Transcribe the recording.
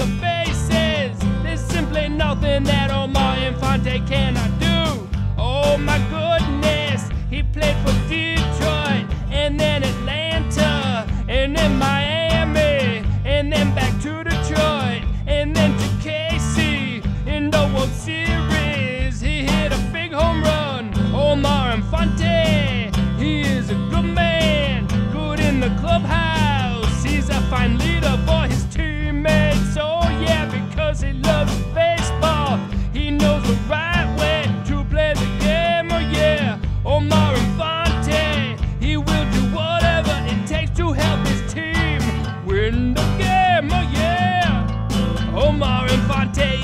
the faces. There's simply nothing that Omar Infante cannot do. Oh my goodness, he played for Detroit and then Atlanta and then Miami and then back to Detroit and then to KC in the World Series. He hit a big home run. Omar Infante, he is a good man, good in the clubhouse. He's a fine leader. Boy. Is